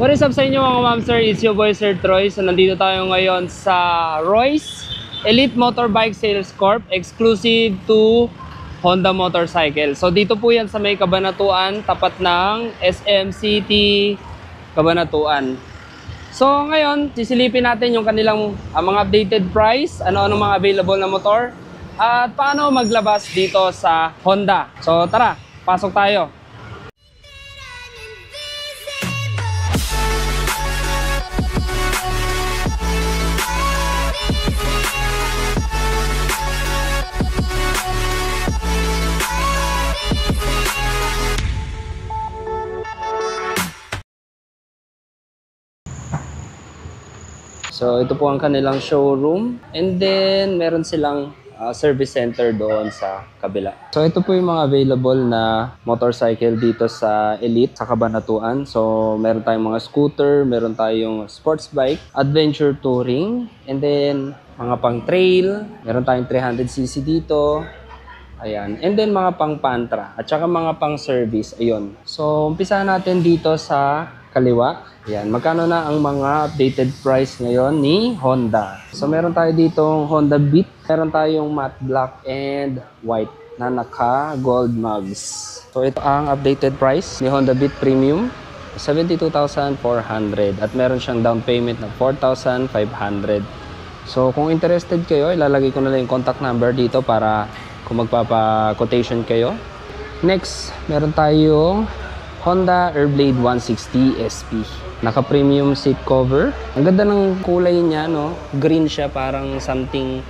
What is up sa inyo mga ma'am sir? It's your boy Sir Troy. So nandito tayo ngayon sa Royce Elite Motorbike Sales Corp. Exclusive to Honda Motorcycle. So dito po yan sa may Kabanatuan, tapat ng SM City Kabanatuan. So ngayon, sisilipin natin yung kanilang ah, mga updated price, ano-ano mga available na motor, at paano maglabas dito sa Honda. So tara, pasok tayo. So ito po ang kanilang showroom and then meron silang ah, service center doon sa kabila. So ito po yung mga available na motorcycle dito sa Elite sa Kabanatuan. So meron tayong mga scooter, meron tayong sports bike, adventure touring, and then mga pang trail, meron tayong 300cc dito. Ayan. And then mga pang pantra at saka mga pang service. Ayun. So umpisa natin dito sa kaliwa. Ayan. Magkano na ang mga updated price ngayon ni Honda. So meron tayo ditong Honda Beat. Meron tayong matte black and white na naka gold mugs. So ito ang updated price ni Honda Beat Premium. 72,400 at meron siyang down payment na 4,500. So kung interested kayo, ilalagay ko na lang yung contact number dito para kung magpapa-quotation kayo. Next, meron tayong Honda Airblade 160 SP. Naka-premium seat cover. Ang ganda ng kulay niya, no? Green siya, parang something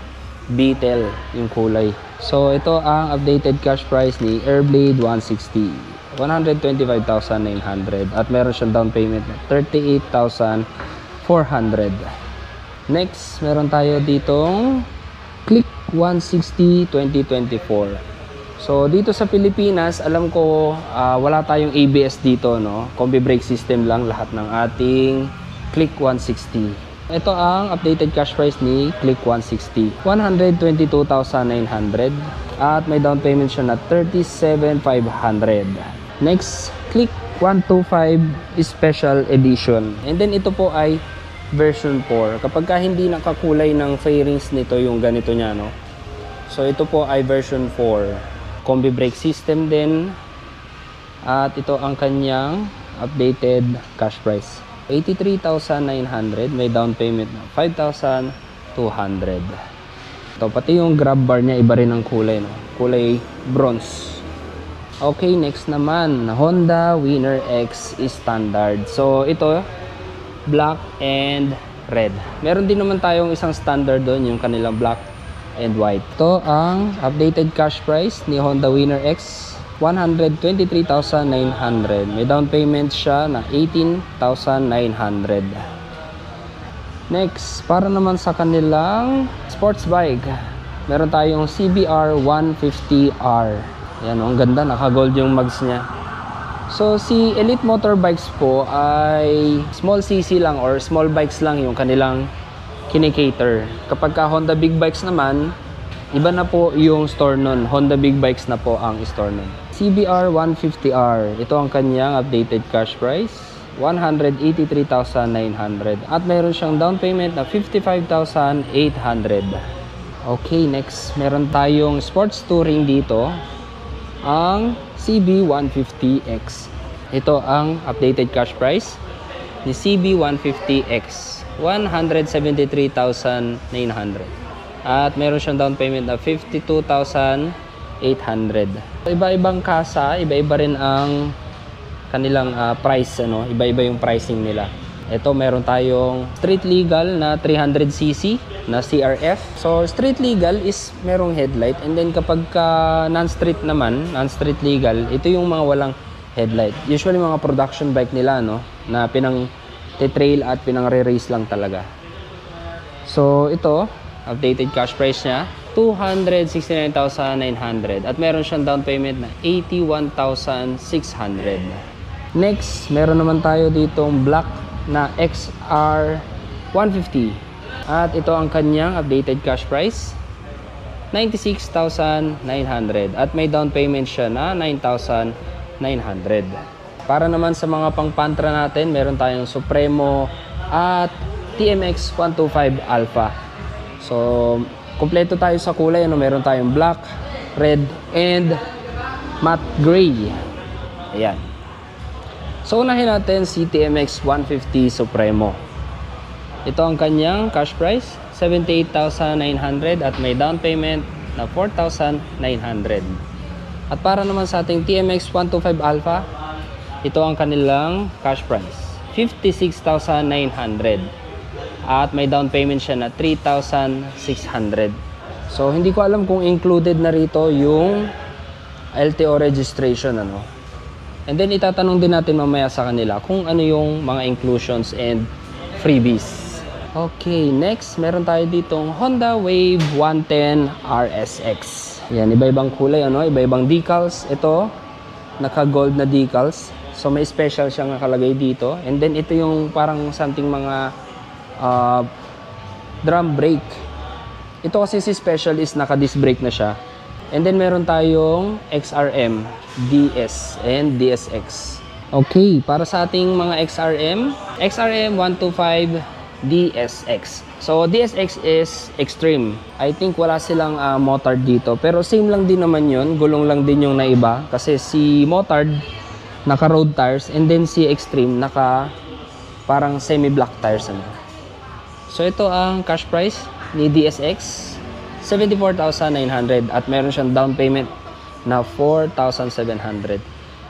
beetle yung kulay. So, ito ang updated cash price ni Airblade 160. 125,900 at meron siyang down payment na 38,400. Next, meron tayo ditong Click 160 2024. So dito sa Pilipinas, alam ko ah, wala tayong ABS dito, no? Combi brake system lang lahat ng ating Click 160. Ito ang updated cash price ni Click 160. 122,900 at may down payment siya na 37,500. Next, Click 125 Special Edition. And then ito po ay version 4. Kapag ka hindi nakakulay ng fairings nito yung ganito niya, no? So ito po ay version 4. Combi brake system din. At ito ang kanyang updated cash price. 83,900. May down payment na 5,200. Ito, pati yung grab bar niya iba rin ang kulay, no? Kulay bronze. Okay, next naman, Honda Winner X Standard. So ito, black and red. Meron din naman tayong isang standard doon, yung kanilang black and white. Ito ang updated cash price ni Honda Winner X. 123,900. May down payment siya na 18,900. Next, para naman sa kanilang sports bike, meron tayong CBR 150R. Yan, ang ganda, naka-gold yung mugs niya. So, si Elite Motorbikes po ay small CC lang or small bikes lang yung kanilang kinikater. Kapag ka Honda Big Bikes naman, iba na po yung store nun. Honda Big Bikes na po ang store nun. CBR 150R. Ito ang kanyang updated cash price. 183,900. At mayroon siyang down payment na 55,800. Okay, next. Meron tayong sports touring dito. Ang CB150X. Ito ang updated cash price ni CB150X. 173,900. At meron siyang down payment na 52,800. Iba-ibang kasa, iba-iba rin ang kanilang ah, price ano, iba-iba yung pricing nila. Ito meron tayong street legal na 300cc na CRF. So street legal is merong headlight and then kapag ka non-street naman, non-street legal, ito yung mga walang headlight. Usually mga production bike nila no na pinang trail at pinang re-race lang talaga. So ito, updated cash price niya 269,900 at meron siyang down payment na 81,600. Next, meron naman tayo ditong black na XR 150 at ito ang kanyang updated cash price 96,900 at may down payment siya na 9,900. Para naman sa mga pang-pantra natin, meron tayong Supremo at TMX 125 Alpha. So, kompleto tayo sa kulay. Ano? Meron tayong black, red, and matte gray. Ayan. So, unahin natin si TMX 150 Supremo. Ito ang kanyang cash price, 78,900 at may down payment na 4,900. At para naman sa ating TMX 125 Alpha, ito ang kanilang cash price, 56,900. At may down payment siya na 3,600. So hindi ko alam kung included na rito yung LTO registration ano. And then itatanong din natin mamaya sa kanila kung ano yung mga inclusions and freebies. Okay, next meron tayo ditong Honda Wave 110 RSX. Yan, iba-ibang kulay ano, iba-ibang decals. Ito, naka-gold na decals. So may special siyang nakalagay dito. And then ito yung parang something mga uh, drum brake. Ito kasi si special is naka-disc brake na siya. And then meron tayong XRM, DS, and DSX. Okay, para sa ating mga XRM, XRM 125 DSX. So DSX is extreme. I think wala silang uh, motard dito. Pero same lang din naman yon Gulong lang din yung naiba. Kasi si motard naka road tires and then si extreme naka parang semi black tires ano. So ito ang cash price ni DSX 74,900 at meron siyang down payment na 4,700.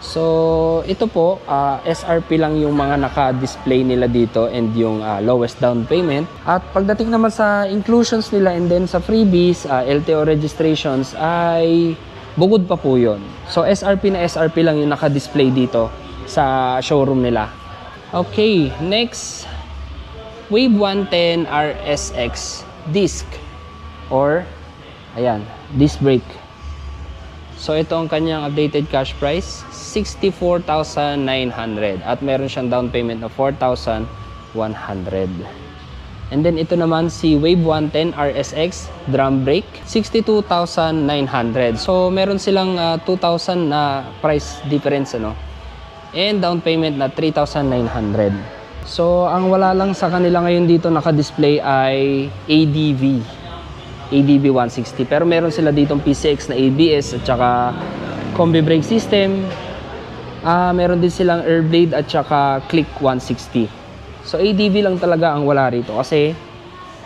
So, ito po, uh, SRP lang yung mga naka-display nila dito and yung uh, lowest down payment. At pagdating naman sa inclusions nila and then sa freebies, uh, LTO registrations ay bugod pa po yun. So, SRP na SRP lang yung naka-display dito sa showroom nila. Okay, next, Wave 110 RSX disc or ayan, disc brake. So ito ang kanyang updated cash price, 64,900 at meron siyang down payment na 4,100. And then ito naman si Wave 110 RSX drum brake, 62,900. So meron silang uh, 2,000 na price difference ano. And down payment na 3,900. So ang wala lang sa kanila ngayon dito naka-display ay ADV ADB 160. Pero meron sila ditong PCX na ABS at saka combi brake system. Uh, meron din silang air blade at saka click 160. So ADB lang talaga ang wala rito kasi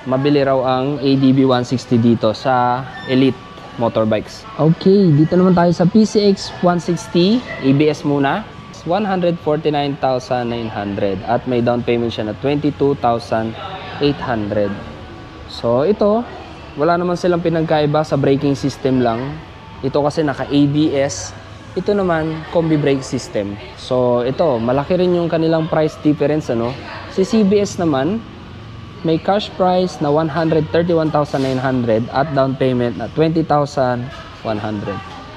mabili raw ang ADB 160 dito sa Elite motorbikes. Okay, dito naman tayo sa PCX 160 ABS muna. 149,900 at may down payment siya na 22,800. So ito, wala naman silang pinagkaiba sa braking system lang. Ito kasi naka ABS. Ito naman combi brake system. So ito, malaki rin yung kanilang price difference ano. Si CBS naman may cash price na 131,900 at down payment na 20,100.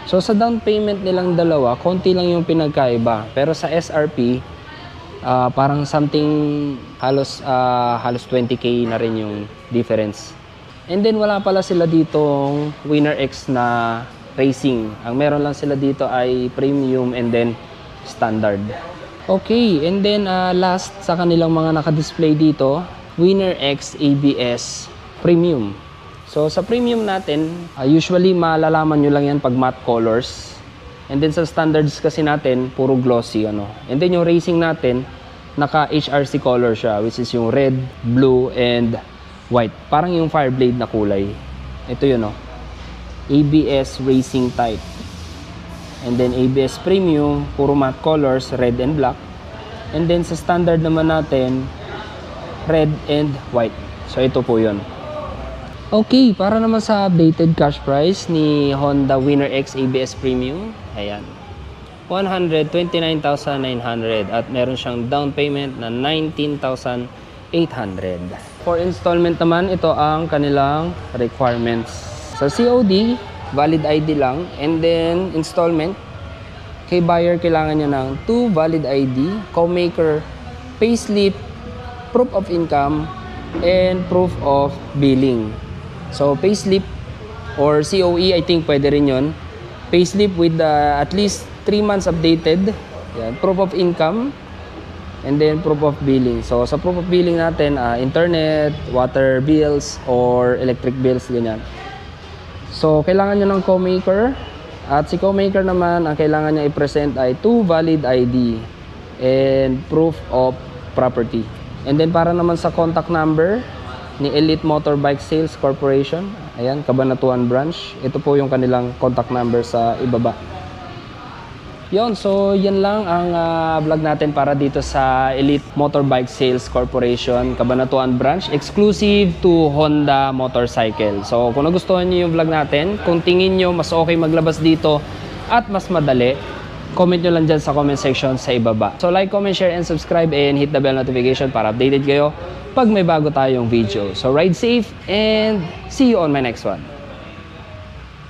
So sa down payment nilang dalawa, konti lang yung pinagkaiba. Pero sa SRP, uh, ah, parang something halos uh, halos 20k na rin yung difference. And then wala pala sila ditong Winner X na racing. Ang meron lang sila dito ay premium and then standard. Okay, and then uh, last sa kanilang mga naka-display dito, Winner X ABS Premium. So sa premium natin, uh, usually malalaman nyo lang yan pag matte colors. And then sa standards kasi natin, puro glossy ano. And then yung racing natin, naka HRC color siya which is yung red, blue and white. Parang yung Fireblade na kulay. Ito yun, no? ABS Racing Type. And then ABS Premium, puro matte colors, red and black. And then sa standard naman natin, red and white. So ito po yun. Okay, para naman sa updated cash price ni Honda Winner X ABS Premium, ayan. 129,900 at meron siyang down payment na 19,800. For installment naman, ito ang kanilang requirements. Sa COD, valid ID lang. And then, installment, kay buyer kailangan niya ng 2 valid ID, co-maker, payslip, proof of income, and proof of billing. So, payslip or COE, I think pwede rin yon. Payslip with uh, at least 3 months updated Yan, proof of income. And then proof of billing. So sa proof of billing natin, ah, internet, water bills, or electric bills, ganyan. So kailangan nyo ng co-maker. At si co-maker naman, ang kailangan niya i-present ay two valid ID and proof of property. And then para naman sa contact number ni Elite Motorbike Sales Corporation, ayan, Cabanatuan Branch. Ito po yung kanilang contact number sa ibaba. Yon, so yan lang ang ah, vlog natin para dito sa Elite Motorbike Sales Corporation Cabanatuan Branch exclusive to Honda Motorcycle. So kung nagustuhan niyo yung vlog natin, kung tingin niyo mas okay maglabas dito at mas madali, comment nyo lang dyan sa comment section sa ibaba. So like, comment, share, and subscribe and hit the bell notification para updated kayo pag may bago tayong video. So ride safe and see you on my next one.